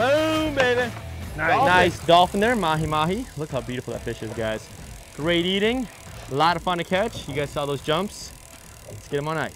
Boom, baby. Nice. Dolphin. Nice dolphin there, mahi mahi. Look how beautiful that fish is, guys. Great eating, a lot of fun to catch. You guys saw those jumps. Let's get them on ice.